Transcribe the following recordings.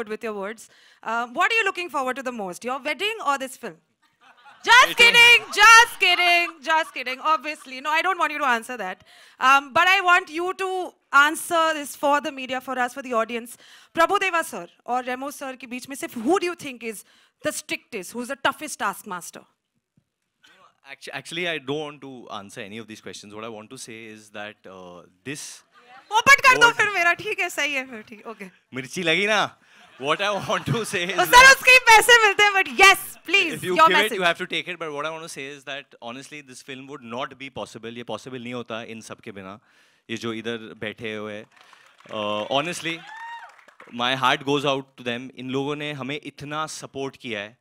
forward with your words. Um, what are you looking forward to the most, your wedding or this film? Just kidding, just kidding, just kidding. Obviously, no, I don't want you to answer that. Um, but I want you to answer this for the media, for us, for the audience. Prabhu Deva sir or Remo sir ki beech mein who do you think is the strictest, who's the toughest taskmaster? Actually, actually, I don't want to answer any of these questions. What I want to say is that uh, this... Open it. do okay. Mirchi lagi na? What I want to say is that उसके ही पैसे मिलते हैं but yes please if you your give it, you have to take it. But what I want to say is that honestly, this film would not be possible. ये possible नहीं होता इन सब के बिना. ये जो इधर बैठे हुए हैं. Uh, honestly, my heart goes out to them. इन लोगों ने हमें इतना support किया है.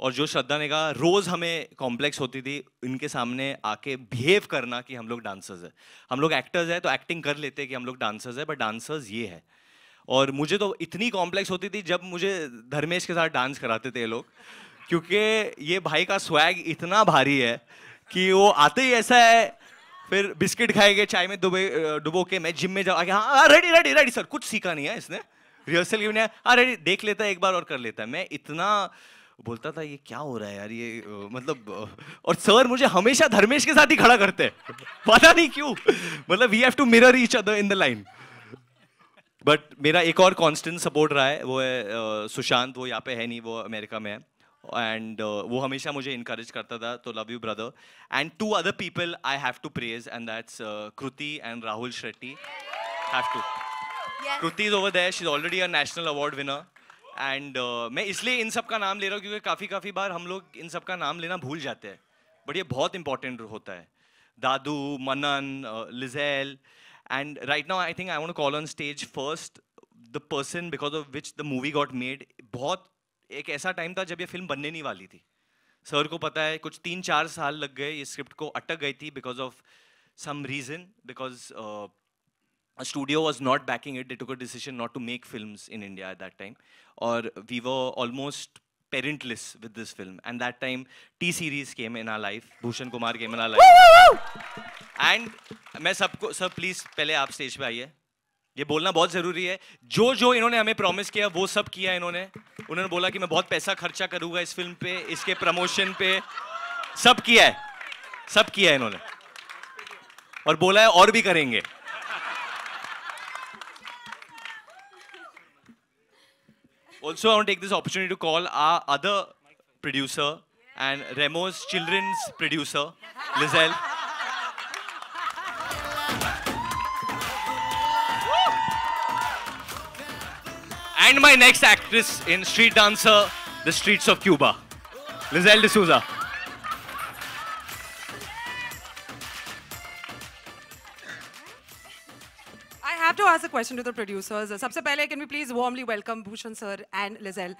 और जो श्रद्धा ने कहा रोज हमें कॉम्प्लेक्स होती थी इनके सामने आके बिहेव करना कि हम लोग डांसर्स है हम लोग एक्टर्स है तो एक्टिंग कर लेते हैं कि हम लोग डांसर्स है बट डांसर्स ये है और मुझे तो इतनी कॉम्प्लेक्स होती थी जब मुझे धर्मेश के साथ डांस कराते थे ये लोग, क्योंकि ये भाई का स्वैग इतना भारी है कि वो आते ही ऐसा है, फिर बिस्किट खाएँगे, चाय में डुबे, डुबो के मैं जिम में आगे हाँ रेडी रेडी रेडी सर कुछ सीखा नहीं है इसने। रिहर्सल की नहीं हाँ रेडी देख लेता है एक बार और कर लेता है। मैं इतना बोलता था, ये क्या हो रहा है यार, ये मतलब और सर मुझे हमेशा धर्मेश के साथ ही खड़ा करते हैं। पता नहीं क्यों मतलब we have to mirror each other in the line but मेरा एक और कांस्टेंट सपोर्ट रहा है वो है सुशांत वो यहाँ पे है नहीं वो अमेरिका में है। एंड वो हमेशा मुझे इनकरेज करता था तो love you brother and to other people I have to praise and that's Kriti and Rahul Shetty have to Kriti is over there she is already a national award winner and मैं इसलिए इन सब का नाम ले रहा हूँ क्योंकि काफ़ी काफ़ी बार हम लोग इन सब का नाम लेना भूल जाते हैं। बट ये बहुत इंपॉर्टेंट होता है। Dadu Manan Lizelle and right now I think I want call on stage first the person because of which the movie got made बहुत एक ऐसा टाइम था जब ये फ़िल्म बनने नहीं वाली थी सर को पता है, कुछ तीन चार साल लग गए ये स्क्रिप्ट को अटक गई थी because of some reason because a studio was not backing it. They took a decision not to make films in India at that time. Or we were almost parentless with this film. And that time, T series came in our life. Bhushan Kumar came in our life. And मैं सबको सब please पहले आप stage पे आइए। ये बोलना बहुत ज़रूरी है। जो जो इन्होंने हमें प्रॉमिस किया वो सब किया इन्होंने। उन्होंने बोला कि मैं बहुत पैसा खर्चा करूँगा इस फ़िल्म पे इसके प्रमोशन पे। सब किया है। सब किया है इन्होंने। और बोला है और भी करेंगे। Also, I want to take this opportunity to call our other producer and Remo's children's producer, Lizelle. and my next actress in Street Dancer, The Streets of Cuba, Lizelle D'Souza. Ask a question to the producers. सबसे पहले, can we please warmly welcome Bhushan sir and Lizelle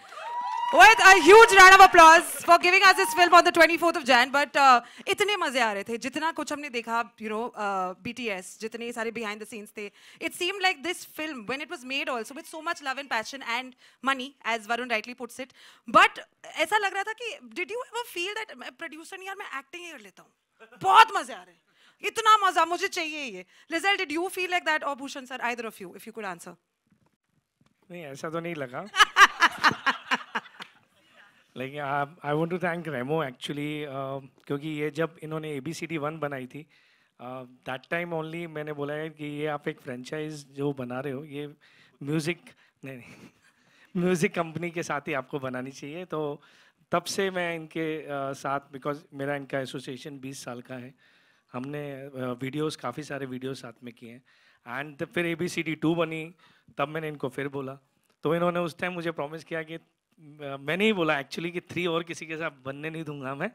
with a huge round of applause for giving us this film on the 24th of Jan. But uh, इतने मज़े आ रहे थे, जितना कुछ हमने देखा, you know, uh, BTS, जितने सारे behind the scenes थे, it seemed like this film, when it was made also with so much love and passion and money, as Varun rightly puts it. But ऐसा लग रहा था कि, did you ever feel that producer नहीं यार मैं acting ही कर लेता हूँ, बहुत मज़े आ रहे हैं. इतना मज़ा मुझे चाहिए ये। Lizelle did you feel like that और Bhushan sir either of you if you could answer नहीं ऐसा तो नहीं लगा। लेकिन I want to thank Remo actually क्योंकि ये जब इन्होंने A B C D one बनाई थी दैट टाइम ओनली मैंने बोला है कि ये आप एक फ्रेंचाइज जो बना रहे हो ये म्यूज़िक नहीं नहीं म्यूज़िक कंपनी के साथ ही आपको बनानी चाहिए। तो तब से मैं इनके uh, साथ बिकॉज़ मेरा इनका एसोसिएशन 20 साल का है। हमने वीडियोस काफ़ी सारे वीडियोस साथ में किए हैं एंड फिर A B C D two बनी तब मैंने इनको फिर बोला तो इन्होंने उस टाइम मुझे प्रॉमिस किया कि मैंने ही बोला एक्चुअली कि थ्री और किसी के साथ बनने नहीं दूँगा मैं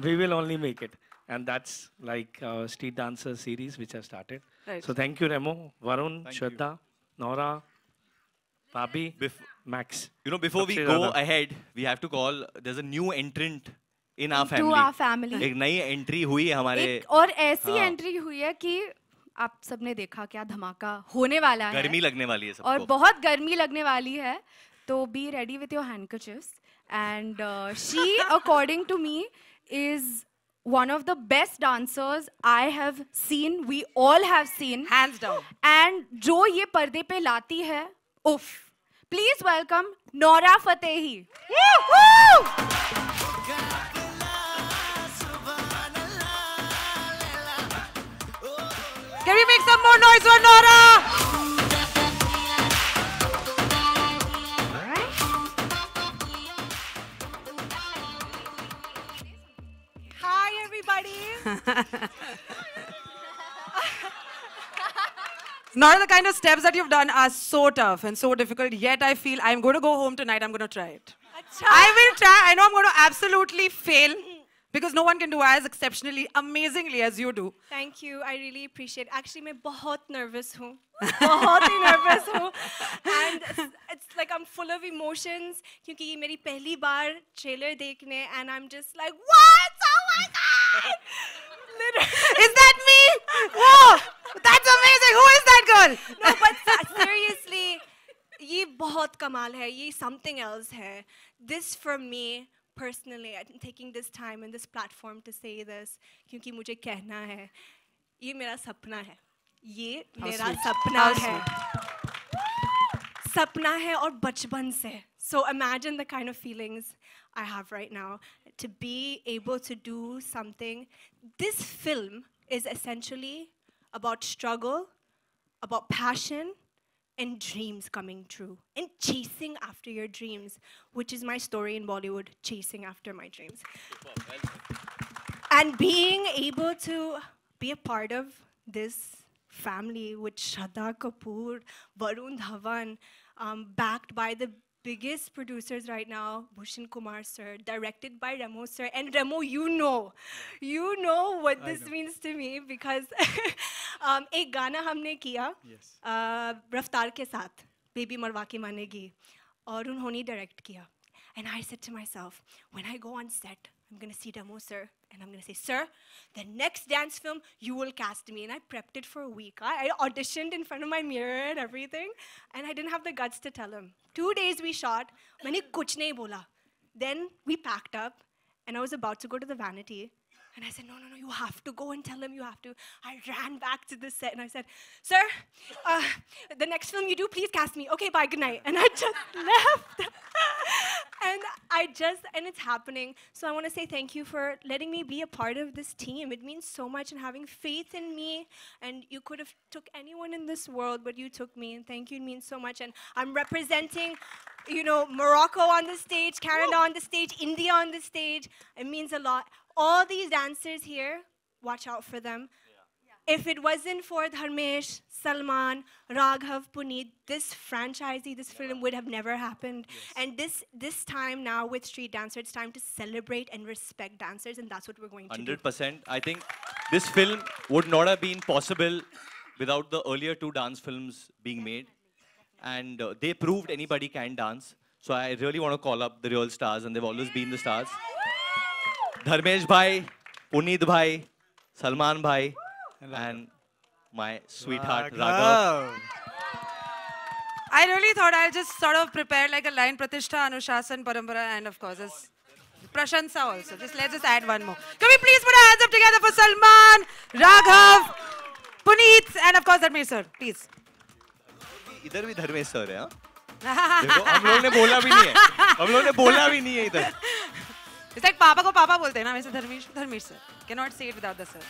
we will only make it and that's like street dancer series which have started Right. So thank you Remo Varun Shraddha Nora भाभी Bef- Max you know, before we सबसे go ज़्यादा। ahead, we have to call. There's a new entrant in our family family. our family. एक नई entry हुई है हमारे एक और ऐसी हाँ। एंट्री हुई है कि आप सबने देखा क्या धमाका होने वाला है गर्मी लगने वाली है सबको और बहुत गर्मी लगने वाली है तो be ready with your handkerchiefs and she according to me is one of the best dancers I have seen, we all have seen. Hands down. And जो ये पर्दे पे लाती है, उफ Please welcome Nora Fatehi. Can we make some more noise for Nora? Hi, everybody. Nora, the kind of steps that you've done are so tough and so difficult, yet I feel I'm going to go home tonight, I'm going to try it. I will try. I know I'm going to absolutely fail because no one can do as exceptionally, amazingly as you do. Thank you. I really appreciate. Actually, मैं बहुत nervous हूँ. बहुत ही nervous हूँ. And it's, it's like I'm full of emotions क्योंकि ये मेरी पहली बार trailer देखने and I'm just like what? Oh my god! Literally. Is that me? Whoa! That's amazing. Who is that girl? no, but se- seriously, ये बहुत कमाल है. ये something else है. This for me personally, I'm taking this time and this platform to say this क्योंकि मुझे कहना है. ये मेरा सपना है. ये मेरा sweet. सपना How है. सपना है और बचपन से. So imagine the kind of feelings I have right now to be able to do something. This film is essentially about struggle, about passion, and dreams coming true, and chasing after your dreams, which is my story in Bollywood, chasing after my dreams. And being able to be a part of this family with Shraddha Kapoor, Varun Dhawan, um, backed by the biggest producers right now, Bhushan Kumar sir, directed by Remo sir. And Remo, you know, you know what this means to me because um, एक गाना हमने किया yes. uh, रफ्तार के साथ baby मरवा के मानेगी और उन्होंने डायरेक्ट किया and I said to myself, when I go on set, I'm going to see Demo sir, and I'm going to say, sir, the next dance film, you will cast me. And I prepped it for a week. I, I auditioned in front of my mirror and everything, and I didn't have the guts to tell him. Two days we shot, मैंने कुछ नहीं बोला. Then we packed up, and I was about to go to the vanity. And I said, no, no, no, you have to go and tell him you have to. I ran back to the set and I said, sir, uh, the next film you do, please cast me. Okay, bye, good night. And I just left. and I just, and it's happening. So I want to say thank you for letting me be a part of this team. It means so much and having faith in me. And you could have took anyone in this world, but you took me. And thank you, it means so much. And I'm representing you know, Morocco on the stage, Canada on the stage, India on the stage. It means a lot. All these dancers here, watch out for them. If it wasn't for Dharmesh, Salman, Raghav, Puneet, this franchisee, this film would have never happened. And this this time now with street dancer, it's time to celebrate and respect dancers, and that's what we're going to do. Hundred percent. I think this film would not have been possible without the earlier two dance films being made, and uh, they proved anybody can dance. So I really want to call up the real stars, and they've always been the stars. Dharmesh भाई पुनीत भाई सलमान भाई and my sweetheart Raghav. I really thought I just sort of prepare like a line प्रतिष्ठा अनुशासन परंपरा and of course is प्रशंसा also just let's just add one more can we please put our hands up together for Salman Raghav Puneet and of course Dharmesh sir please इधर भी Dharmesh sir है हाँ। हम लोगों ने बोला भी नहीं है। हम लोगों ने बोला भी नहीं है इधर। It's like पापा को पापा बोलते हैं ना वैसे Dharmesh Dharmesh sir without the sir.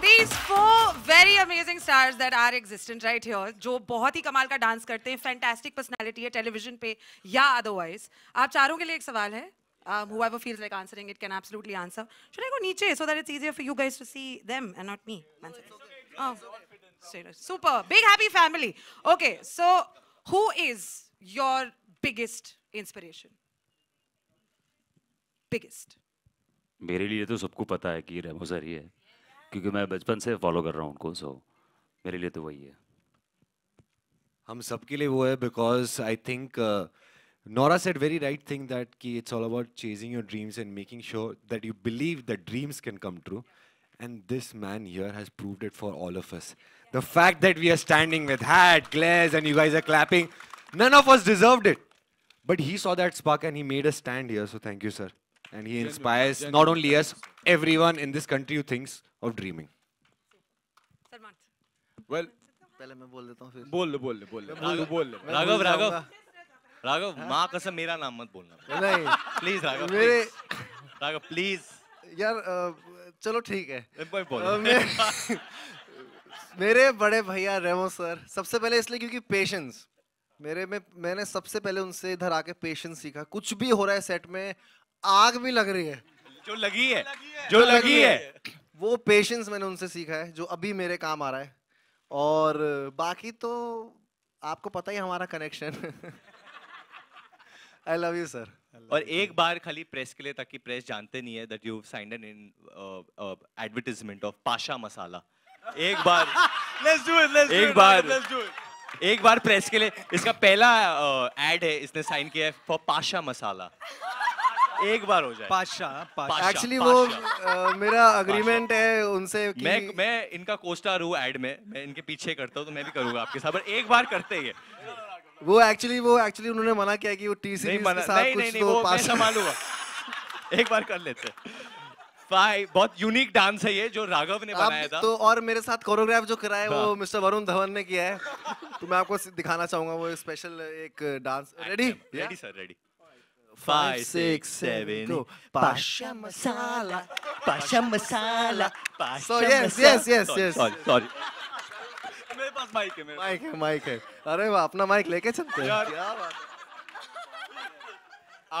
These four very amazing stars that are existent right here, जो बहुत ही कमाल का डांस करते हैं, fantastic personality है television पे या otherwise. आप चारों के लिए एक सवाल है. Um, whoever feels like answering it can absolutely answer. Should I go niche so that it's easier for you guys to see them and not me? Oh, straight- super. Big happy family. Okay, so who is your biggest inspiration? Biggest. मेरे लिए तो सबको पता है कि Remo sir ही है क्योंकि मैं बचपन से फॉलो कर रहा हूँ उनको सो मेरे लिए तो वही है हम सबके लिए वो है because I think Nora said very right thing that ki it's all about chasing your dreams and making sure that you believe that dreams can come true. And this man here has proved it for all of us. The fact that we are standing with hat, glares, and you guys are clapping, None of us deserved it. But he saw that spark and he made us stand here. So thank you, sir. And he inspires not only us, everyone in this country who thinks of dreaming. Salman. Well पहले मैं बोल देता हूँ फिर बोल ले बोल ले बोल ले तू बोल ले मैं राघव भूल राघव जाऊंगा। राघव माँ कसम मेरा नाम मत बोलना। नहीं। प्लीज़ राघव मेरे राघव प्लीज़ यार चलो ठीक है। मेरे बड़े भैया रेमो सर सबसे पहले इसलिए क्योंकि पेशेंस मेरे में मैंने सबसे पहले उनसे इधर आके पेशेंस सीखा। कुछ भी हो रहा है सेट में आग भी लग रही है। जो लगी है। जो लगी है। वो पेशेंस मैंने उनसे सीखा है जो अभी मेरे काम आ रहा है। और बाकी तो आपको पता ही हमारा connection I love you sir और एक बार खाली प्रेस के लिए ताकि प्रेस जानते नहीं है that you signed an in advertisement of Pasha मसाला एक बार लेट्स डू इट लेट्स एक बार लेट्स डू इट एक बार प्रेस के लिए इसका पहला एड uh, है इसने साइन किया है फॉर पाशा मसाला एक बार हो जाए। पाशा पाशा, एक्चुअली वो। अ, मेरा अग्रीमेंट है उनसे कि मैं मैं इनका कोस्टार हूँ एड में मैं इनके पीछे करता हूँ तो मैं भी करूँगा आपके साथ पर एक बार करते ही है वो एक्चुअली वो एक्चुअली उन्होंने मना किया कि वो टी नहीं सीरीज़ मना के साथ नहीं कुछ नहीं नहीं तो वो मैं संभालूँगा। एक बार कर लेते भाई बहुत यूनिक डांस है ये जो राघव ने बनाया था। तो और मेरे साथ कोरियोग्राफ जो करा है वो। मिस्टर वरुण धवन ने किया है। तो मैं आपको दिखाना चाहूँगा वो स्पेशल एक dance ready ready sir ready Five, six, seven, go. पाशा मसाला पाशा मसाला So, yes, yes, yes, yes. Sorry sorry मेरे पास माइक है मेरे माइक है माइक है। अरे वाह अपना माइक लेके चलते हैं। क्या बात है।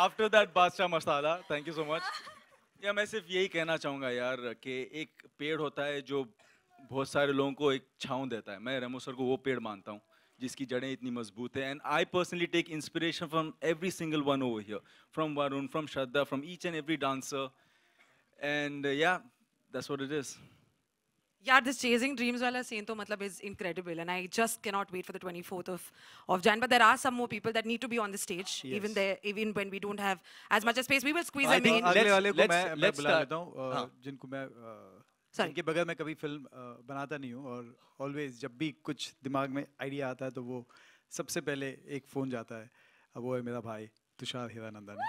After that Badshah masala thank you so much या मैं सिर्फ़ यही कहना चाहूँगा यार कि एक पेड़ होता है जो बहुत सारे लोगों को एक छाँव देता है। मैं रेमो सर को वो पेड़ मानता हूँ जिसकी जड़ें इतनी मज़बूत है। And I personally take inspiration from every single one over here from Varun from Shraddha from each and every dancer and yeah that's what it is Yeah, this chasing dreams wala scene to matlab is incredible, and I just cannot wait for the 24th of of Jan. But there are some more people that need to be on the stage, yes. even there, even when we don't have as much space. We will squeeze I them in. अगले let's- वाले को let's- मैं मैं let's बुला start. लेता हूँ अ, हाँ। जिनको मैं अ, Sorry. जिनके बगैर मैं कभी फ़िल्म अ, बनाता नहीं हूँ और ऑलवेज जब भी कुछ दिमाग में आइडिया आता है तो वो सबसे पहले एक फ़ोन जाता है अब वो है मेरा भाई तुषार हीरानंदन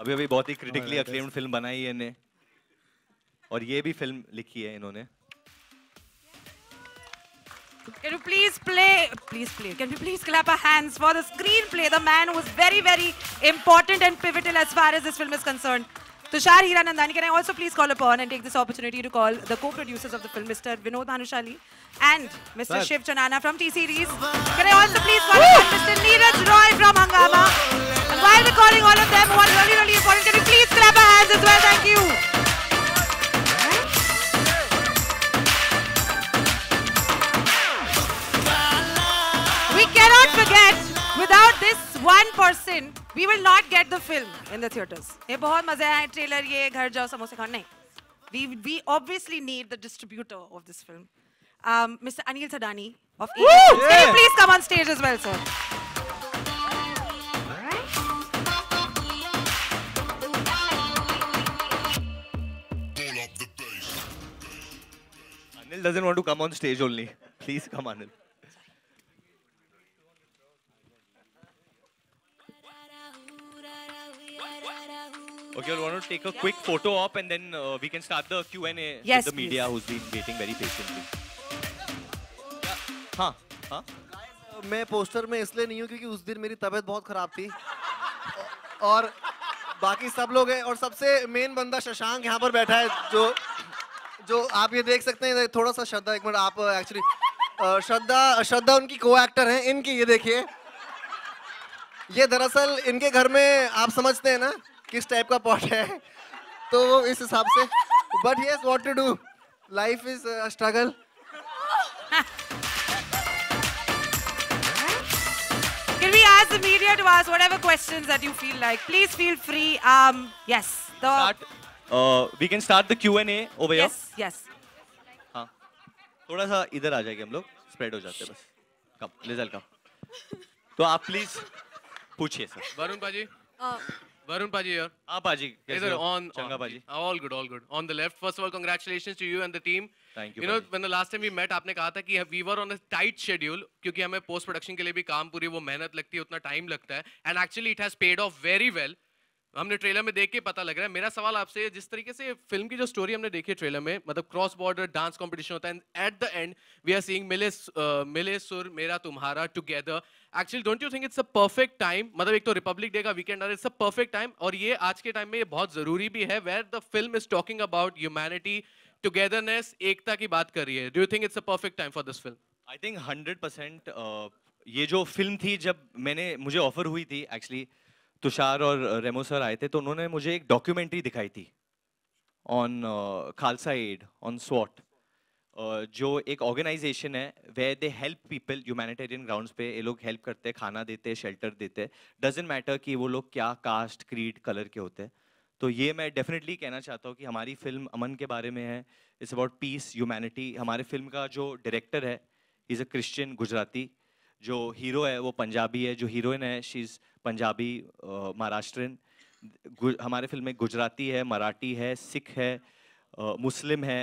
अभी अभी बहुत ही क्रिटिकली अक्लेम्ड फ़िल्म बनाई है इन्हें और ये भी फ़िल्म लिखी है इन्होंने Can you please play? Please play. Can we please clap our hands for the screenplay? The man who was very, very important and pivotal as far as this film is concerned. Tushar Hiranandani, can I also please call upon and take this opportunity to call the co-producers of the film, Mr. Vinod Bhanushali and Mr. Sir. Shiv Chanana from T-Series. Can I also please call upon Mr. Neeraj Roy from Hangama? And while we're calling all of them, one really, really important, can you please clap our hands as well? Thank you. We cannot forget, without this one person, we will not get the film in the theaters. ये बहुत मजे आए trailer ये घर जाओ समोसे खाओ नहीं. We we obviously need the distributor of this film, um, Mr. Anil Sadani of A. Can you please come on stage as well, sir? Anil doesn't want to come on stage only. Please come, Anil. Okay, we want to take a quick photo op and then uh, we can start the Q&A Yes, with the media please. who's been waiting very patiently. हाँ हाँ मैं poster में इसलिए नहीं हूँ क्योंकि उस दिन मेरी तबीयत बहुत खराब थी और बाकी सब लोग हैं और सबसे मेन बंदा शशांक यहाँ पर बैठा है जो जो आप ये देख सकते हैं थोड़ा सा श्रद्धा एक मिनट आप एक्चुअली श्रद्धा श्रद्धा उनकी को एक्टर हैं इनकी ये देखिए ये दरअसल इनके घर में आप समझते हैं ना किस टाइप का पॉट है तो वो इस हिसाब से but yes what to do life is struggle Can we ask the media to ask whatever questions that you feel like? Please feel free. Um, yes. The start. Uh, we can start the Q&A over here. yes, yes. हाँ थोड़ा सा इधर आ जाएँगे हम लोग spread हो जाते हैं बस कम लिजल कम तो आप प्लीज़ पूछिए सर वरुण पाजी Uh, Varun Paji here. हाँ पाजी हो? on, चंगा पाजी all good, all good. On the left, first of all, congratulations to you and the team. Thank you, You know, when the last time we met, आपने कहा था कि we were on a tight schedule क्योंकि हमें post production के लिए भी काम पूरी वो मेहनत लगती है उतना time लगता है and actually it has paid off very well. हमने ट्रेलर में देख के पता लग रहा है। मेरा सवाल आपसे जिस तरीके से फ़िल्म की जो स्टोरी हमने देखी है ट्रेलर में मतलब क्रॉस बॉर्डर डांस कंपटीशन होता है at the end we are seeing मिले मिले सुर, मेरा तुम्हारा together actually don't you think it's a perfect time मतलब एक तो रिपब्लिक डे का वीकेंड आ रहा है इट्स अ परफेक्ट टाइम और ये आज के टाइम में ये बहुत ज़रूरी भी है। Where the film is talking about humanity togetherness एकता की बात कर रही है। Do you think it's a perfect time for this film I think hundred ये जो फ़िल्म थी, जब मैंने, मुझे ऑफ़र हुई थी एक्चुअली तुषार और रेमो सर आए थे तो उन्होंने मुझे एक डॉक्यूमेंट्री दिखाई थी on Khalsa aid on swat जो एक ऑर्गेनाइजेशन है way they help people humanitarian grounds पे, ये लोग हेल्प करते हैं, खाना देते हैं शेल्टर देते हैं। डजेंट मैटर कि वो लोग क्या कास्ट क्रीड कलर के होते हैं। तो ये मैं डेफिनेटली कहना चाहता हूँ कि हमारी फ़िल्म अमन के बारे में है। इट्स अबाउट पीस ह्यूमैनिटी हमारे फ़िल्म का जो डायरेक्टर है इज़ अ क्रिश्चियन गुजराती। जो हीरो है, वो पंजाबी है, जो हीरोइन है शी इज़ पंजाबी महाराष्ट्रन हमारे फ़िल्म में गुजराती है, मराठी है, सिख है मुस्लिम है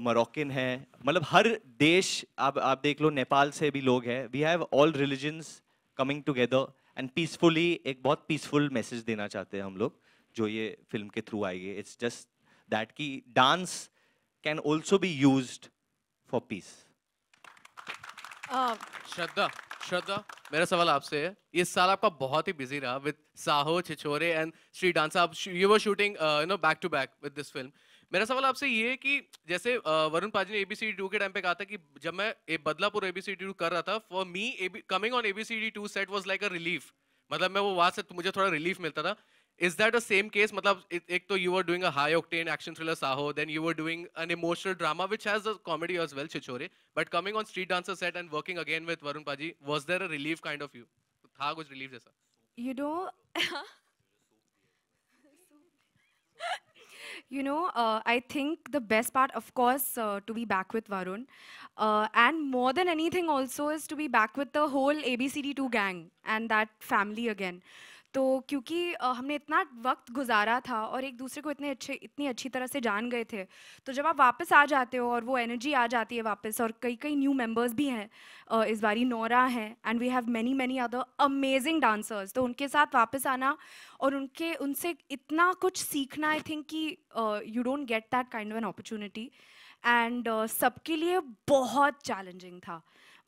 मरोक्कन है। मतलब हर देश, आप आप देख लो, नेपाल से भी लोग हैं। We have all religions coming together and peacefully एक बहुत पीसफुल मैसेज देना चाहते हैं हम लोग, जो ये फ़िल्म के थ्रू आएगी। इट्स जस्ट दैट कि dance can also be use for peace Shraddha Shraddha मेरा सवाल आपसे है। ये साल आपका बहुत ही बिज़ी रहा with Saaho Chhichhore and street dance आप you were shooting you know back to back with this film मेरा सवाल आपसे ये है कि जैसे uh, वरुण पाजी ने एबीसी टू के टाइम पे कहा था कि जब मैं ए बदलापुर एबीसी टू कर रहा था for me coming on ABC two set was like a relief मतलब मैं वो वहाँ से मुझे थोड़ा रिलीफ मिलता था। is that the same case? Matlab ek to you were doing a high octane action thriller saho then you were doing an emotional drama which has a comedy as well chichore. But coming on street dancer set and working again with varun paji was there a relief kind of you? Tha kuch relief jaisa. You know you know uh, i think the best part of course uh, to be back with varun uh, and more than anything also is to be back with the whole abcd2 gang and that family again. तो क्योंकि हमने इतना वक्त गुजारा था और एक दूसरे को इतने अच्छे इतनी अच्छी तरह से जान गए थे तो जब आप वापस आ जाते हो और वो एनर्जी आ जाती है वापस और कई कई न्यू मेंबर्स भी हैं इस बारी नोरा हैं and we have many many other amazing dancers तो उनके साथ वापस आना और उनके उनसे इतना कुछ सीखना आई थिंक कि you don't get that kind of an opportunity and सबके लिए बहुत चैलेंजिंग था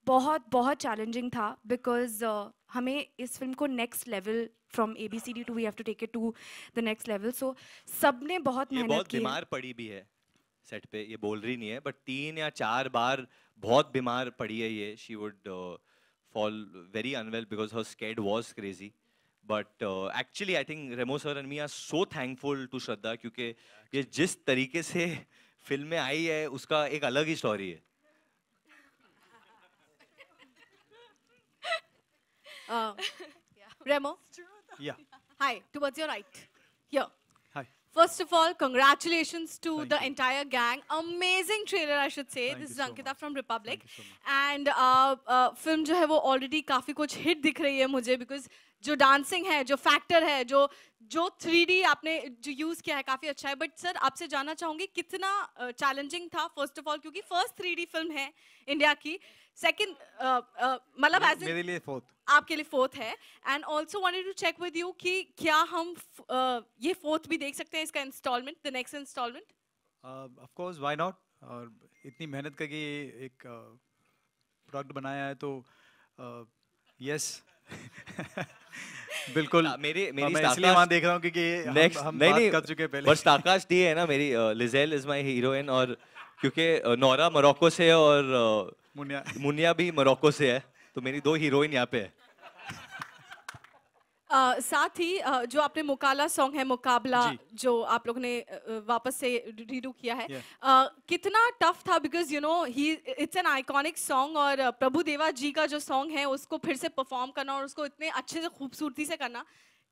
बहुत बहुत चैलेंजिंग था बिकॉज़ uh, हमें इस फ़िल्म को next level from A B C D two we have to take it to the next level so सबने बहुत ये मेहनत बहुत की है। बीमार पड़ी भी है। सेट पे ये बोल रही नहीं है बट तीन या चार बार बहुत बीमार पड़ी है ये। She would fall very unwell because her schedule was crazy but actually I think Remo sir and me are so thankful to Shraddha क्योंकि ये जिस तरीके से फ़िल्म में आई है उसका एक अलग ही स्टोरी है। Uh, Remo, Yeah. hi, towards your right. Here. Hi. First of all, congratulations to Thank the you. entire gang. Amazing trailer, I should say. Thank this is so Ankita much. from Republic. So. And uh, uh, film जो है वो already काफ़ी कुछ hit दिख रही है मुझे because जो dancing है, जो factor है, जो जो 3D आपने जो use किया है काफ़ी अच्छा है. But sir आपसे जानना चाहूँगी कितना uh, था first of all क्योंकि first 3D film है इंडिया की. Second uh, uh, मतलब in मेरे लिए फोर्थ आपके लिए फोर्थ है. And also wanted to check with you कि क्या हम uh, ये फोर्थ भी देख सकते हैं इसका instalment the next instalment of course why not और इतनी मेहनत करके एक प्रोडक्ट बनाया है तो यस बिल्कुल. मेरी मेरी मैं इसलिए वहाँ देख रहा हूँ क्योंकि नेक्स्ट हम, हम नहीं बात नहीं कर चुके पहले. पर स्टारकास्ट डी है ना मेरी लिजेल इज़ माय हीरोइन और क्योंकि uh, नोरा मोरक्को से है और uh, मुनिया। मुनिया भी मोरक्को से है तो मेरी दो हीरोइन यहाँ पे है। Uh, साथ ही uh, जो आपने मुकाला सॉन्ग है मुकाबला जो। आप लोगों ने uh, वापस से रीडू किया है Yeah. uh, कितना टफ था because you know he it's an iconic song और uh, प्रभु देवा जी का जो सॉन्ग है उसको फिर से परफॉर्म करना और उसको इतने अच्छे से खूबसूरती से करना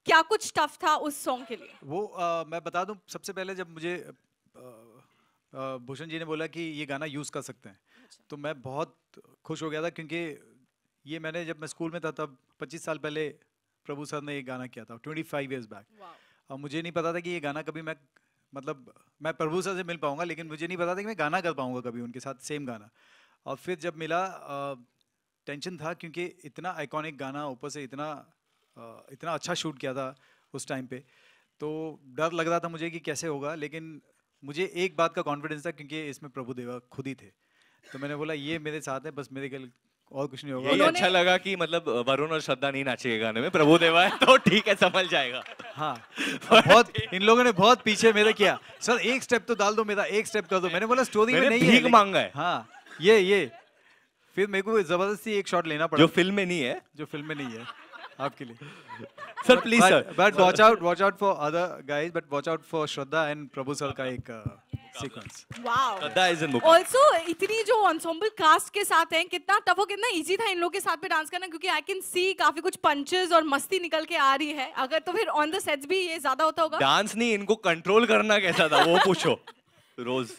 क्या कुछ टफ था उस सॉन्ग के लिए? वो अ, मैं बता दूँ सबसे पहले जब मुझे भूषण जी ने बोला कि ये गाना यूज़ कर सकते हैं। तो मैं बहुत खुश हो गया था क्योंकि ये मैंने जब मैं स्कूल में था तब 25 साल पहले प्रभु सर ने ये गाना किया था 25 ईयर्स बैक और मुझे नहीं पता था कि ये गाना कभी मैं मतलब मैं प्रभु सर से मिल पाऊँगा लेकिन मुझे नहीं पता था कि मैं गाना कर पाऊँगा कभी उनके साथ सेम गाना। और फिर जब मिला टेंशन था क्योंकि इतना आइकॉनिक गाना ऊपर से इतना अ, इतना अच्छा शूट किया था उस टाइम पे तो डर लग रहा था मुझे कि कैसे होगा लेकिन मुझे एक बात का कॉन्फिडेंस था क्योंकि इसमें प्रभु देवा खुद ही थे। तो मैंने बोला ये मेरे साथ है बस मेरे कल और कुछ नहीं होगा। यही अच्छा लगा कि मतलब वरुण और श्रद्धा नहीं नाचेगा गाने में। प्रभु देवा है तो ठीक है समझ जाएगा। हाँ। बहुत इन लोगों ने बहुत पीछे मेरे किया। सर एक स्टेप तो डाल दो मेरा एक स्टेप कर दो। मैंने बोला स्टोरी में नहीं है मांगा है। हाँ ये ये। फिर मेरे को ज़बरदस्ती एक शॉट लेना पड़ा। जो फ़िल्म में नहीं है। जो फ़िल्म में नहीं है। आपके लिए। Sir, please, sir. But watch out watch out for other guys but watch out for Shraddha and Prabhu sir का एक sequence wow Shraddha is in book. Also इतनी जो ensemble कास्ट के साथ हैं कितना टफ हो कितना इजी था इन लोग के साथ पे डांस करना क्योंकि आई कैन सी काफ़ी कुछ पंचेस और मस्ती निकल के आ रही है। अगर तो फिर ऑन द सेट्स भी ये ज़्यादा होता होगा? डांस नहीं इनको कंट्रोल करना कैसा था? वो पूछो। रोज।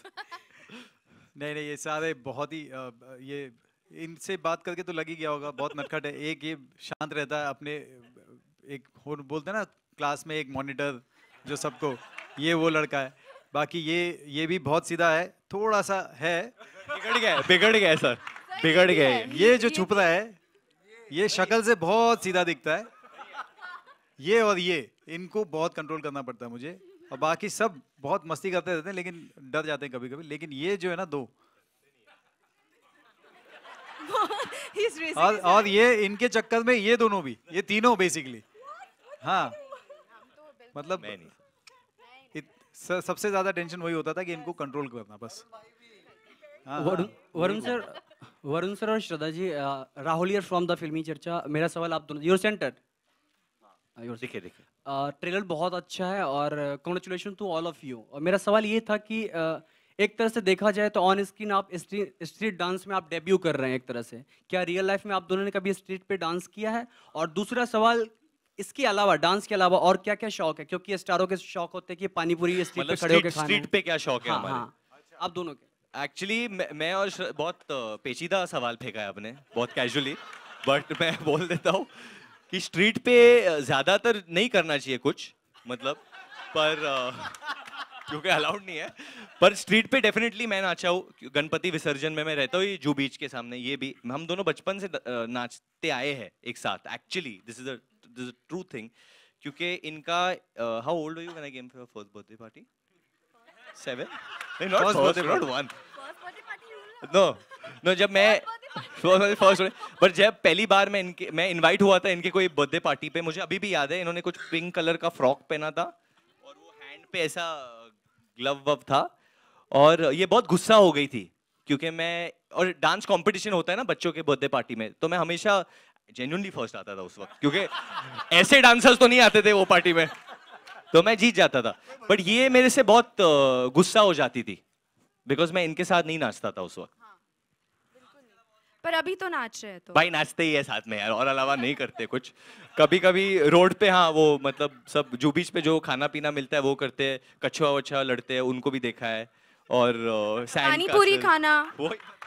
नहीं नहीं ये सारे बहुत ही ये इनसे बात करके तो लग ही गया होगा बहुत नटखट है। एक ये शांत रहता है अपने एक बोलते हैं ना क्लास में एक मॉनिटर जो सबको ये वो लड़का है। बाकी ये ये भी बहुत सीधा है थोड़ा सा है। बिगड़ गया बिगड़ गया सर। बिगड़ गया ये जो छुप रहा है ये शक्ल से बहुत सीधा दिखता है। ये और ये इनको बहुत कंट्रोल करना पड़ता है मुझे। और बाकी सब बहुत मस्ती करते रहते हैं लेकिन डर जाते हैं कभी कभी लेकिन ये जो है ना दो और और ये इनके चक्कर में ये दोनों भी ये तीनों बेसिकली हाँ। मतलब इत- स- सबसे ज़्यादा टेंशन वही होता था कि इनको कंट्रोल करना बस। हाँ, वरुण हाँ, वरुण सर वरुण सर और Shraddha ji Rahul here from the Filmy Charcha मेरा सवाल आप दोनों योर सेंटर दिखे दिखे ट्रेलर बहुत अच्छा है और congratulation to all of you और मेरा सवाल ये था कि अ, एक तरह से देखा जाए तो ऑन स्क्रीन आप स्ट्रीट डांस में आप डेब्यू कर रहे हैं एक तरह से। क्या रियल लाइफ में आप दोनों ने कभी स्ट्रीट पे डांस किया है? और दूसरा सवाल इसके अलावा डांस के अलावा और क्या क्या शौक है? क्योंकि स्टारों के शौक होते हैं कि पानी पूरी स्ट्रीट पे मतलब खड़े होकर स्ट्रीट पे क्या शौक है हाँ, हमारे? हाँ। आप दोनों के। एक्चुअली मैं और बहुत पेचीदा सवाल फेंका है आपने बहुत कैजुअली बट मैं बोल देता हूँ कि स्ट्रीट पे ज़्यादातर नहीं करना चाहिए कुछ मतलब पर अ, क्योंकि अलाउड नहीं है। पर स्ट्रीट पे डेफिनेटली मैं नाचा हूँ गणपति विसर्जन में मैं रहता हूँ जू बीच के सामने ये भी हम दोनों बचपन से नाचते आए हैं एक साथ actually this is this is true thing क्योंकि इनका how old you when I came for first birthday party seven not first not one no no जब मैं फ़र्स्ट पर जब पहली बार मैं इनके मैं इनवाइट हुआ था इनके कोई बर्थडे पार्टी पे मुझे अभी भी याद है इन्होंने कुछ पिंक कलर का फ्रॉक पहना था और वो हैंड पे ऐसा ग्लव वव था। और ये बहुत गुस्सा हो गई थी, क्योंकि मैं, और डांस कंपटीशन होता है ना बच्चों के बर्थडे पार्टी में तो मैं हमेशा जेन्यूनली फ़र्स्ट आता था उस वक्त, क्योंकि ऐसे डांसर्स तो नहीं आते थे वो पार्टी में। तो मैं जीत जाता था। बट ये मेरे से बहुत गुस्सा हो जाती थी बिकॉज़ मैं इनके साथ नहीं नाचता था उस वक्त। पर अभी तो नाच रहे हैं तो। भाई नाचते ही है साथ में यार और अलावा नहीं करते कुछ। कभी कभी रोड पे हाँ वो मतलब सब जो बीच पे जो खाना पीना मिलता है वो करते हैं। कछुआ वछुआ लड़ते हैं उनको भी देखा है। और पानी पूरी खाना।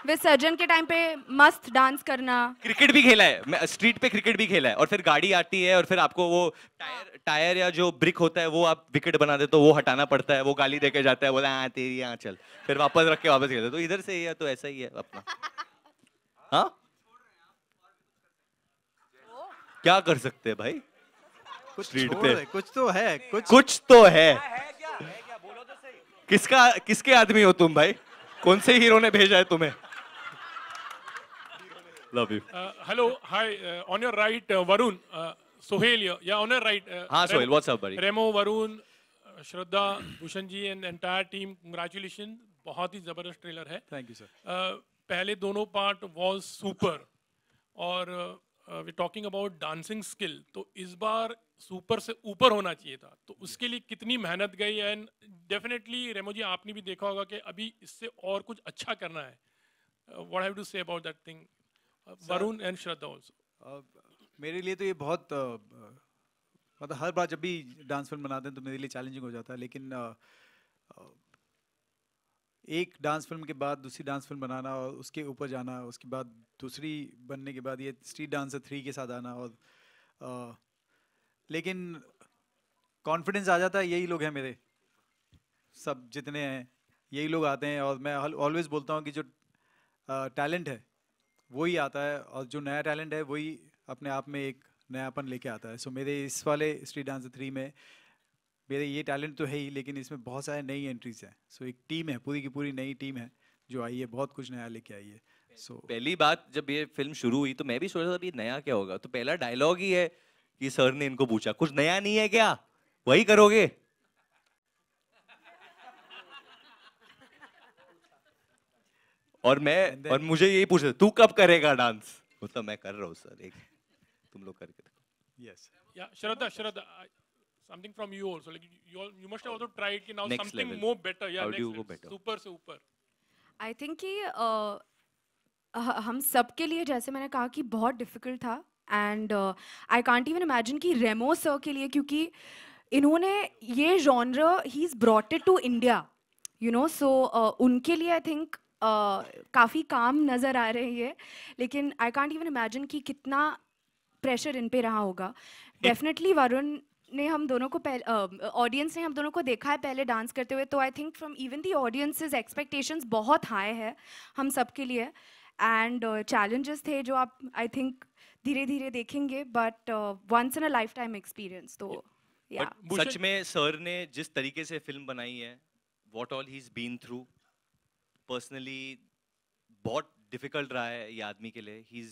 विसर्जन के टाइम पे मस्त डांस करना। क्रिकेट भी खेला है। मैं स्ट्रीट पे क्रिकेट भी खेला है। और फिर गाड़ी आती है और फिर आपको वो टायर टायर या जो ब्रिक होता है वो आप विकेट बना देते हो वो हटाना पड़ता है। वो गाली देके जाता है बोला हाँ तेरी यहाँ चल। फिर वापस रख के वापस खेलते तो इधर से ही है तो ऐसा ही है अपना। हाँ? क्या कर सकते हैं भाई? कुछ छोड़ पे। कुछ तो है कुछ कुछ तो है, है, क्या? है क्या? बोलो तो सही। किसका किसके आदमी हो तुम भाई? कौन से हीरो ने भेजा है तुम्हें? Love you hello hi on your right Varun Sohail या ऑन योर राइट हाँ सोहेल व्हाट्स अप भाई Remo Varun Shraddha Bhushan ji and entire team congratulation बहुत ही ज़बरदस्त ट्रेलर है। थैंक यू सर पहले दोनों पार्ट वॉज़ सुपर और we talking about dancing skill तो इस बार सुपर से ऊपर होना चाहिए था। तो उसके लिए कितनी मेहनत गई? एंड डेफिनेटली रेमो जी आपने भी देखा होगा कि अभी इससे और कुछ अच्छा करना है। What have to say about that thing Varun and Shraddha also मेरे लिए तो ये बहुत अ, मतलब हर बार जब भी डांस फ़िल्म बनाते हैं तो मेरे लिए चैलेंजिंग हो जाता है। लेकिन अ, अ, एक डांस फ़िल्म के बाद दूसरी डांस फ़िल्म बनाना और उसके ऊपर जाना उसके बाद दूसरी बनने के बाद ये स्ट्रीट डांसर थ्री के साथ आना और अ, लेकिन कॉन्फिडेंस आ जाता है यही लोग हैं मेरे। सब जितने हैं यही लोग आते हैं और मैं ऑलवेज बोलता हूँ कि जो टैलेंट है वही आता है और जो नया टैलेंट है वही अपने आप में एक नयापन लेके आता है। सो so, मेरे इस वाले स्ट्रीट डांसर थ्री में मेरे ये टैलेंट तो है ही लेकिन इसमें बहुत सारे नई एंट्रीज हैं। सो so, एक टीम है पूरी की पूरी नई टीम है जो आई है बहुत कुछ नया लेके आई है। सो so, पहली बात जब ये फ़िल्म शुरू हुई तो मैं भी सोच रहा था अभी नया क्या होगा? तो पहला डायलॉग ही है कि सर ने इनको पूछा कुछ नया नहीं है क्या? वही करोगे? और मैं और मुझे यही पूछ तू कब करेगा डांस मतलब मैं कर रहा हूँ सर एक तुम लोग करके देखो yes Shraddha, Shraddha, I- something from you also. Like you, all, you must have also tried ki now Next something level. more better. Yeah, How do next you go level. better? Super ऊपर. आई think कि अ, ह- हम सब के लिए जैसे मैंने कहा कि बहुत डिफ़िकल्ट था and I can't even imagine कि रेमो सर के लिए क्योंकि इन्होंने ये genre he is brought it to India you know so उनके लिए आई थिंक uh, काफ़ी काम नज़र आ रहे हैं लेकिन आई कॉन्ट इवन इमेजिन कि कितना प्रेशर इन पे रहा होगा डेफिनेटली वरुण ने हम दोनों को पहले ऑडियंस ने हम दोनों को देखा है पहले डांस करते हुए तो I think from even the audiences expectations बहुत हाई है हम सब के लिए. एंड चैलेंजेस uh, थे जो आप आई थिंक धीरे धीरे देखेंगे but once in a lifetime experience तो या बट सच में सर ने जिस तरीके से फ़िल्म बनाई है what all he been through personally बहुत डिफ़िकल्ट रहा है ये आदमी के लिए. ही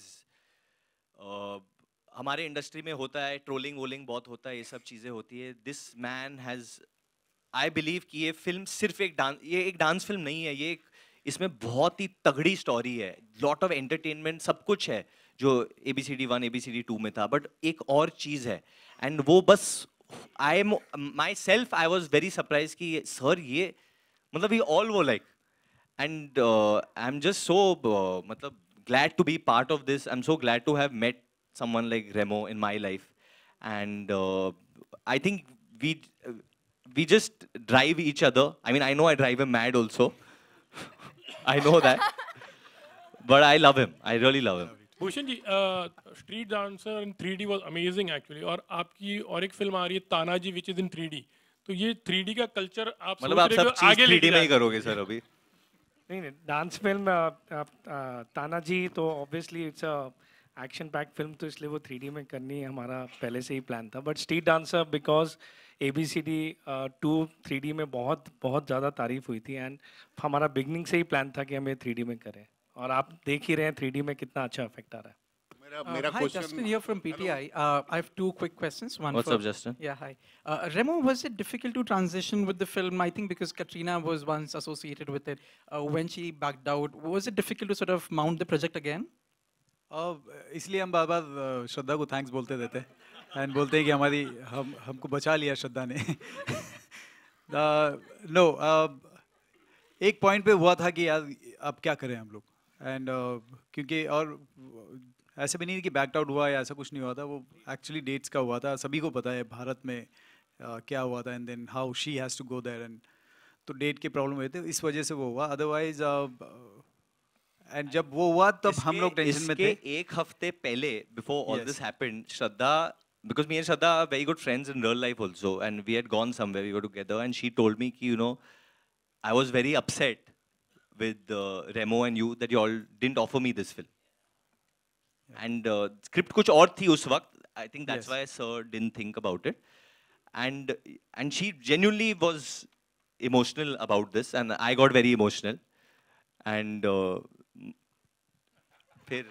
हमारे इंडस्ट्री में होता है ट्रोलिंग वोलिंग बहुत होता है, ये सब चीज़ें होती है। This man has I believe कि ये फ़िल्म सिर्फ़ एक डांस ये एक डांस फ़िल्म नहीं है, ये एक, इसमें बहुत ही तगड़ी स्टोरी है। लॉट ऑफ़ एंटरटेनमेंट सब कुछ है, जो A B C D one A B C D two में था। बट एक और चीज़ है एंड वो बस I am myself I was very surprise कि सर ये मतलब ये ऑल वो like and I am just so मतलब glad to be part of this I am so glad to have met someone like remo in my life and uh, i think we uh, we just drive each other i mean i know i drive him mad also i know that but i love him i really love him Bhushan ji street dancer in 3D was amazing actually और आपकी और एक film आ रही है Tanhaji which is in 3D तो ये 3D का culture आप मतलब आप हो सब आगे 3D लेके में ही। करोगे सर अभी नहीं नहीं डांस फ़िल्म तानाजी तो obviously it's a action pack film तो इसलिए वो थ्री में करनी हमारा पहले से ही प्लान था but street dancer because A B C D two three में बहुत बहुत ज़्यादा तारीफ़ हुई थी एंड हमारा बिगनिंग से ही प्लान था कि हम ये थ्री में करें और आप देख ही रहे हैं थ्री में कितना अच्छा इफ़ेक्ट आ रहा है Uh, hi, question. Justin here from PTI. Uh, I have two quick questions. One What's for, up, Justin? Yeah, hi. Uh, Remo, was it difficult to transition with the film? I think because Katrina was once associated with it. Uh, when she backed out, was it difficult to sort of mount the project again? इसलिए हम बार बार श्रद्धा को thanks बोलते रहते हैं। And बोलते हैं कि हमारी, हम, हमको बचा लिया श्रद्धा ने। नो एक पॉइंट पे हुआ था कि यार, अब क्या करें हम लोग? एंड क्योंकि और, ऐसे भी नहीं कि बैकड आउट हुआ या ऐसा कुछ नहीं हुआ था, वो एक्चुअली डेट्स का हुआ था। सभी को पता है भारत में क्या हुआ था and then how she has to go there and तो डेट के प्रॉब्लम हुए थे, इस वजह से वो हुआ। अदरवाइज़ एंड जब वो हुआ तब हम लोग टेंशन में थे इसके एक हफ्ते पहले before all Yes. this happened Shraddha because me and Shraddha are very good friends in real life also and we had gone somewhere we were together and she told me कि you know I was very upset with uh, Remo and you that you all didn't offer me this film and uh, script कुछ और थी उस वक्त I think that's Yes. why sir didn't think about it and and she genuinely was emotional about this and I got very emotional and uh, फिर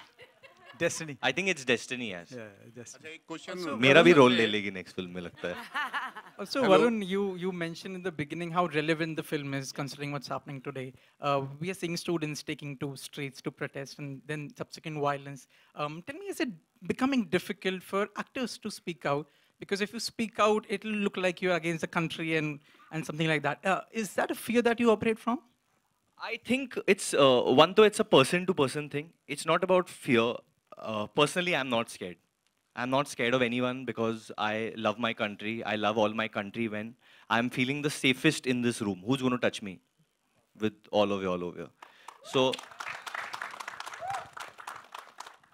destiny I think it's destiny यार अच्छा, एक question मेरा भी role ले लेगी next film में लगता है Also, Hello. Varun, you, you mentioned in the beginning how relevant the film is considering what's happening today. Uh, we are seeing students taking to streets to protest and then subsequent violence. Um, tell me, is it becoming difficult for actors to speak out? Because if you speak out, it'll look like you're against the country and, and something like that. Uh, is that a fear that you operate from? I think it's uh, one though it's a person to person thing. It's not about fear. Uh, personally, I'm not scared. I'm not scared of anyone because I love my country. I love all my country when I'm feeling the safest in this room. Who's going to touch me with all of you all over here? So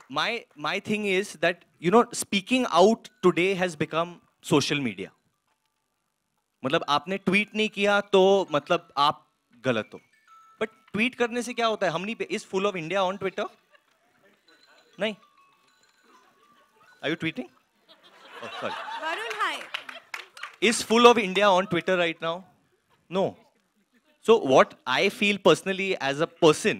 my my thing is that you know speaking out today has become social media मतलब आपने tweet नहीं किया तो मतलब आप गलत हो but tweet करने से क्या होता है हम नहीं पे is full of India on Twitter नहीं are you tweeting sorry Varun, hi. is full of India on Twitter right now? No. So, what I feel personally as a person,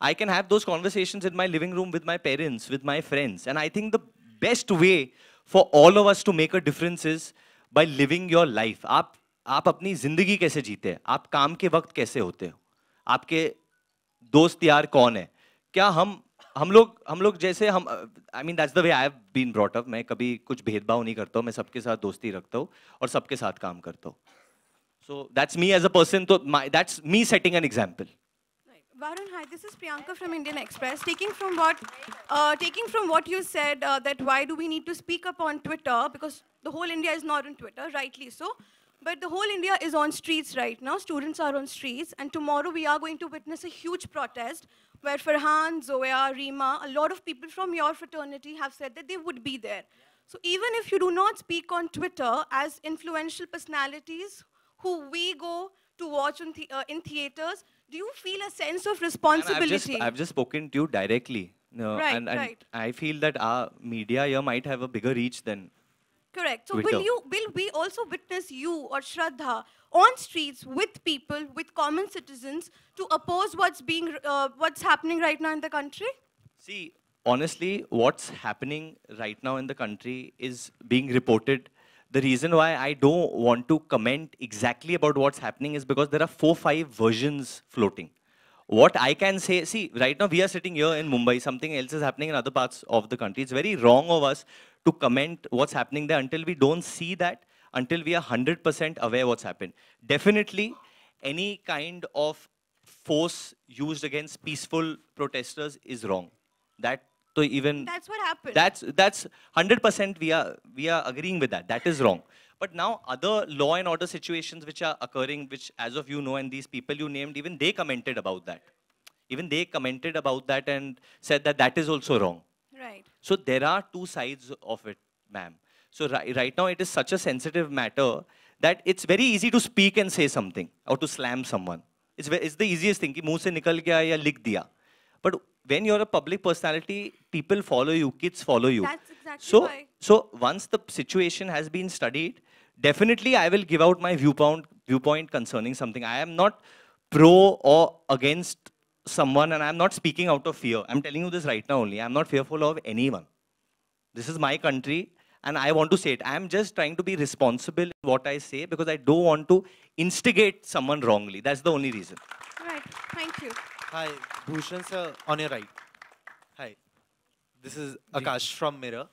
I can have those conversations in my living room with my parents, with my friends. And I think the best way for all of us to make a difference is by living your life. आप आप अपनी ज़िंदगी कैसे जीते हैं आप काम के वक्त कैसे होते हो आपके दोस्त यार कौन है क्या हम हम लोग हम लोग जैसे हम I mean that's the way I have been brought up मैं कभी कुछ भेदभाव नहीं करता हूँ मैं सबके साथ दोस्ती रखता हूँ और सबके साथ काम करता हूँ so that's me as a person तो that's me setting an example Varun, hi. This is Priyanka from Indian Express. Taking from what, uh, taking from what you said, uh, that why do we need to speak up on Twitter? Because the whole India is not on Twitter, rightly so. But the whole India is on streets right now. Students are on streets, and tomorrow we are going to witness a huge protest where Farhan, Zoya, Rima, a lot of people from your fraternity have said that they would be there. So even if you do not speak on Twitter as influential personalities who we go to watch in, the, uh, in theaters, do you feel a sense of And I've just, responsibility? I've just spoken to you directly. Uh, Right, and, and right. I feel that our media here might have a bigger reach than Correct. So will you will we also witness you or Shraddha on streets with people, with common citizens, to oppose what's being uh, what's happening right now in the country? See, honestly, what's happening right now in the country is being reported. The reason why I don't want to comment exactly about what's happening is because there are four, five versions floating. What I can say, see, right now we are sitting here in Mumbai, something else is happening in other parts of the country. It's very wrong of us to comment what's happening there until we don't see that, until we are 100% aware what's happened. Definitely, any kind of force used against peaceful protesters is wrong. That so even That's what happened. that's that's hundred percent we are we are agreeing with that. That is wrong. But now other law and order situations which are occurring, which as of you know, and these people you named, even they commented about that. Even they commented about that and said that that is also wrong. Right. So there are two sides of it, ma'am. So right, right now it is such a sensitive matter that it's very easy to speak and say something or to slam someone. It's, ve- it's the easiest thing कि मुंह से निकल गया या लिख दिया. But when you're a public personality, people follow you, kids follow you. That's exactly so, why. so once the situation has been studied, definitely I will give out my viewpoint viewpoint concerning something. I am not pro or against someone, and I'm not speaking out of fear. I'm telling you this right now only. I'm not fearful of anyone. This is my country, and I want to say it. I'm just trying to be responsible in what I say because I don't want to instigate someone wrongly. That's the only reason. Right. Thank you. Hi, Bhushan sir, on your right. Hi, this is Akash from Mirror.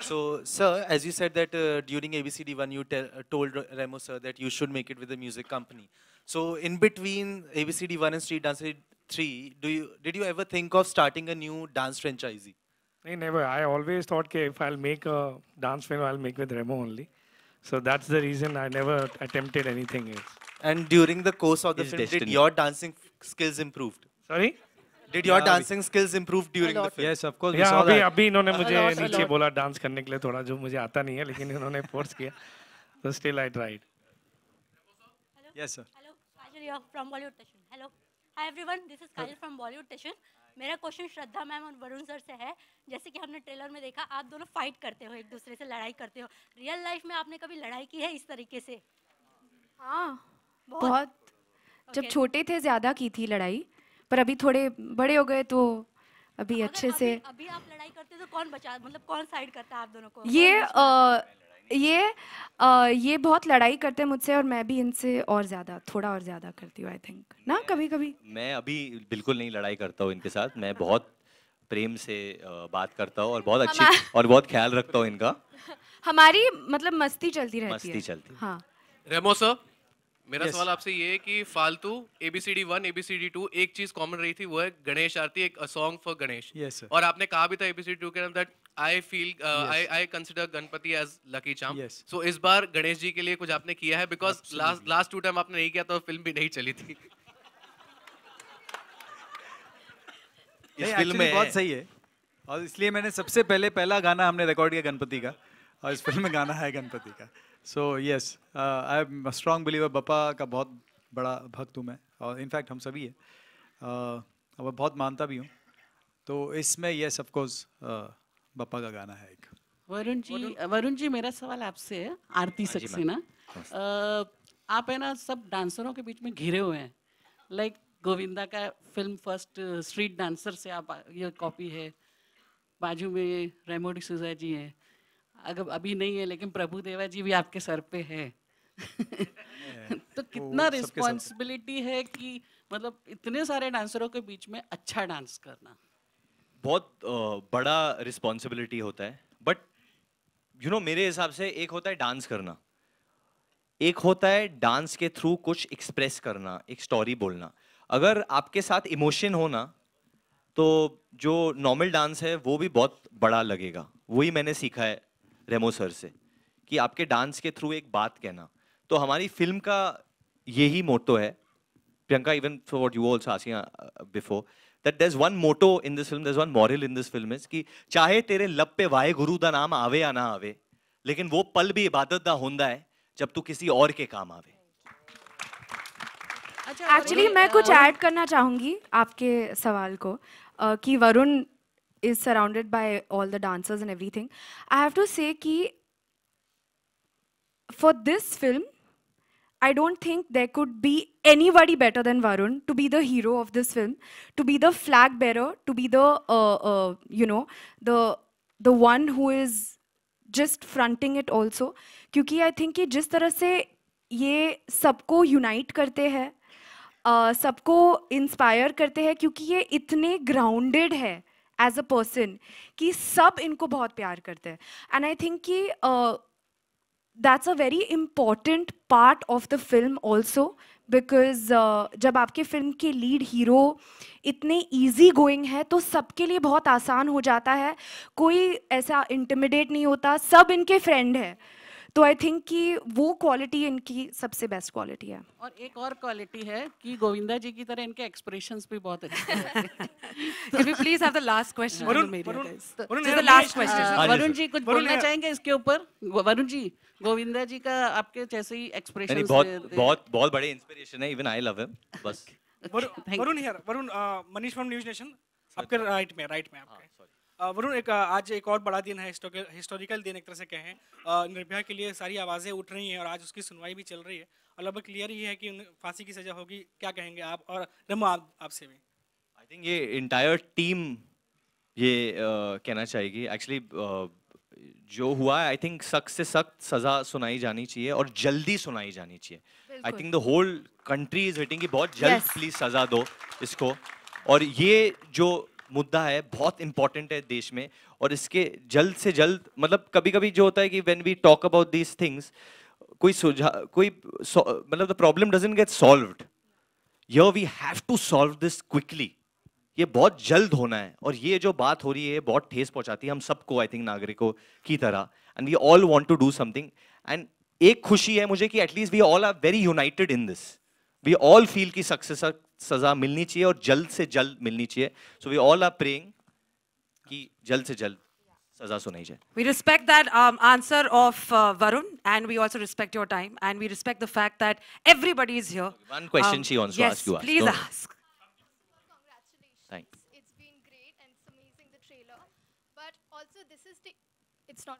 So, sir, as you said that uh, during ABCD1, you tell, uh, told R- Remo sir that you should make it with a music company. So, in between ABCD1 and Street Dancer 3, do you did you ever think of starting a new dance franchisee? I never. I always thought okay, if I'll make a dance film, I'll make with Remo only. So that's the reason I never attempted anything else. And during the course of the His film, did destiny. your dancing f- skills improved? Sorry? Did your Yeah, dancing skills improve during the film? Yes, of course. या अभी अभी इन्होंने मुझे नीचे बोला dance करने के लिए थोड़ा जो मुझे आता नहीं है लेकिन इन्होंने फोर्स किया तो still I tried Yes, sir. Hello, Kajal here from Hi everyone, this is Kajal from Bollywood Station. मेरा क्वेश्चन श्रद्धा मैम और वरुण सर से है। जैसे कि हमने ट्रेलर में देखा आप दोनों फाइट करते हो एक दूसरे से लड़ाई करते हो। रियल लाइफ में आपने कभी लड़ाई की है इस तरीके से? हाँ बहुत? बहुत। जब Okay. छोटे थे ज़्यादा की थी लड़ाई पर अभी थोड़े बड़े हो गए तो अभी अच्छे अभी, से अभी आप लड़ाई करते हो तो कौन बचा मतलब कौन साइड करता है आप दोनों को? ये ये अ, ये बहुत लड़ाई करते हैं मुझसे और मैं भी इनसे और ज़्यादा थोड़ा और ज़्यादा करती हूँ आई थिंक ना कभी कभी मैं अभी बिल्कुल नहीं लड़ाई करता हूँ इनके साथ। मैं बहुत प्रेम से बात करता हूँ और बहुत अच्छी और बहुत ख्याल रखता हूँ इनका। हमारी मतलब मस्ती चलती रहती मस्ती है चलती हाँ। रेमो सर मेरा Yes. सवाल आपसे ये है कि फालतू एबीसीडी वन एबीसीडी टू एक चीज़ कॉमन रही थी वो है गणेश आरती एक song for Ganesh. Yes, sir. और आपने कहा भी था एबीसीडी टू के अंदर I feel I Yes. I consider Ganpati as lucky Yes. So इस बार गणेश जी के लिए कुछ आपने किया है? Because last last two time आपने नहीं किया तो फ़िल्म भी नहीं चली थी। नहीं, फ़िल्म में बहुत। सही है। और इसलिए मैंने सबसे पहले पहला गाना हमने रिकॉर्ड किया गणपति का और इस फ़िल्म में गाना है गणपति का। So yes I am strong believer Bappa का बहुत बड़ा भक्त हूँ मैं और इनफैक्ट हम सभी है। Uh, और बहुत मानता भी हूँ। तो इसमें यस ऑफ़ कोर्स बप्पा का गाना है एक। वरुण जी वरुण जी मेरा सवाल आपसे है आरती हाँ सक्सेना आप है ना सब डांसरों के बीच में घिरे हुए हैं। लाइक like, गोविंदा का फ़िल्म फ़र्स्ट स्ट्रीट डांसर से आप ये कॉपी है। बाजू में रेमो डिसूजा जी हैं। अगर अभी नहीं है लेकिन प्रभु देवा जी भी आपके सर पे है। तो कितना। रिस्पॉन्सिबिलिटी है कि मतलब इतने सारे डांसरों के बीच में अच्छा डांस करना? बहुत बड़ा रिस्पॉन्सिबिलिटी होता है। बट यू नो मेरे हिसाब से एक होता है डांस करना। एक होता है डांस के थ्रू कुछ एक्सप्रेस करना, एक स्टोरी बोलना। अगर आपके साथ इमोशन हो ना तो जो नॉर्मल डांस है, वो भी बहुत बड़ा लगेगा। वही मैंने सीखा है रेमो सर से, कि आपके डांस के थ्रू एक बात कहना। तो हमारी फ़िल्म का यही मोटो है। Priyanka even for you also asking before that there's one motto in this film there's one moral in this film is कि चाहे तेरे लब पे वाहे गुरु दा नाम आवे या ना आवे लेकिन वो पल भी इबादत दा होंदा है जब तू किसी और के काम आवे एक्चुअली मैं कुछ ऐड करना चाहूँगी आपके सवाल को uh, कि Varun is surrounded by all the dancers and everything. I have to say कि for this film, I don't think there could be anybody better than Varun to be the hero of this film, to be the flag bearer, to be the uh, uh, you know the the one who is just fronting it also. क्योंकि I think कि जिस तरह से ये सबको unite करते हैं uh, सबको इंस्पायर करते हैं क्योंकि ये इतने ग्राउंडेड है एज अ पर्सन कि सब इनको बहुत प्यार करते हैं एंड आई थिंक कि that's a very important part of the film also because जब आपके फ़िल्म के लीड हीरो इतने ईजी गोइंग है तो सबके लिए बहुत आसान हो जाता है। कोई ऐसा इंटिमिडेट नहीं होता, सब इनके फ्रेंड है। तो आई थिंक कि वो क्वालिटी इनकी सबसे बेस्ट क्वालिटी है। और एक और क्वालिटी है कि गोविंदा जी की तरह इनके एक्सप्रेशंस भी बहुत अच्छे हैं। Can we please have the last question? Varun. अ, हाँ जी, वरुण जी कुछ बोलना चाहेंगे इसके ऊपर? वरुण जी गोविंदा जी का आपके जैसे ही एक्सप्रेशन बहुत बहुत बहुत बड़े इंस्पिरेशन है इवन आई लव हिम बस। Varun Varun here Varun Manish from News Nation आपके राइट में राइट में आपके। वरुण एक आज एक और बड़ा दिन है हिस्टोरिकल दिन एक तरह से कहें। निर्भया के लिए सारी आवाज़ें उठ रही हैं और आज उसकी सुनवाई भी चल रही है और लगभग क्लियर ही है कि फांसी की सज़ा होगी क्या कहेंगे आप? और रेमो आप आपसे भी। आई थिंक ये इंटायर टीम ये uh, कहना चाहेगी। एक्चुअली जो हुआ है आई थिंक सख्त से सख्त सजा सुनाई जानी चाहिए और जल्दी सुनाई जानी चाहिए। I think the whole country is waiting कि बहुत जल्द Yes. प्लीज़ सजा दो इसको। और ये जो मुद्दा है, बहुत इंपॉर्टेंट है देश में, और इसके जल्द से जल्द मतलब कभी कभी जो होता है कि when we talk about these things कोई सुझा कोई मतलब the problem doesn't get solved year we have to solve this quickly ये बहुत जल्द होना है, और ये जो बात हो रही है बहुत ठेस पहुंचाती है हम सबको आई थिंक नागरिकों की तरह. And we all want to do something and एक खुशी है मुझे कि at least we all are very united in this we all feel की सक्सेस सजा मिलनी चाहिए और जल्द से जल्द मिलनी चाहिए। So we all are praying कि जल्द से जल्द सजा सुनाई जाए। We respect that answer of Varun and we also respect your time and we respect the fact that everybody is here one question she wants to ask you please ask thanks it's been great and it's amazing the trailer but also this is the it's not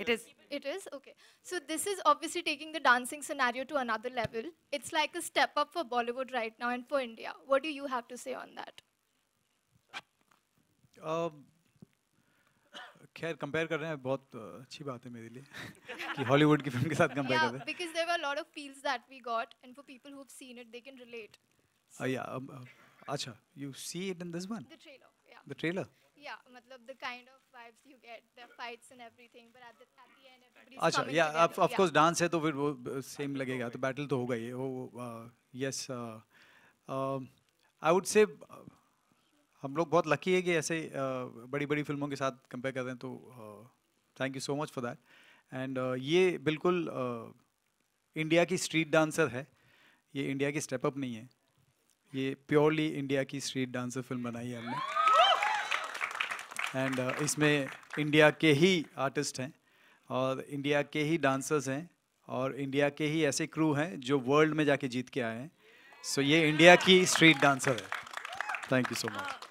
it is It is okay. So this is obviously taking the dancing scenario to another level. It's like a step up for Bollywood right now and for India. What do you have to say on that? अ, खैर compare कर रहे हैं बहुत अ, अच्छी बात है मेरे लिए कि हॉलीवुड की फिल्म के साथ कंपेयर कर Yeah, रहे हैं because there were a lot of feels that we got, and for people who've seen it, they can relate. अ, या अब, अब, अच्छा you see it in this one The trailer, yeah. The trailer Yeah, matlab the kind of vibes you get, the fights and everything, but at the, at the end, everybody's अच्छा coming या together. Of course dance है तो फिर वो same लगेगा तो battle तो होगा ही वो यस आई वुड से हम लोग बहुत लकी है कि ऐसे बड़ी बड़ी फ़िल्मों के साथ कंपेयर कर रहे हैं तो thank you so much for that and ये बिल्कुल इंडिया की स्ट्रीट डांसर है ये इंडिया की स्टेप अप नहीं है ये प्योरली इंडिया की स्ट्रीट डांसर फ़िल्म बनाई है हमने एंड इसमें इंडिया के ही आर्टिस्ट हैं और इंडिया के ही डांसर्स हैं और इंडिया के ही ऐसे क्रू हैं जो वर्ल्ड में जाके जीत के आए हैं। सो so, ये इंडिया की स्ट्रीट डांसर है। Thank you so much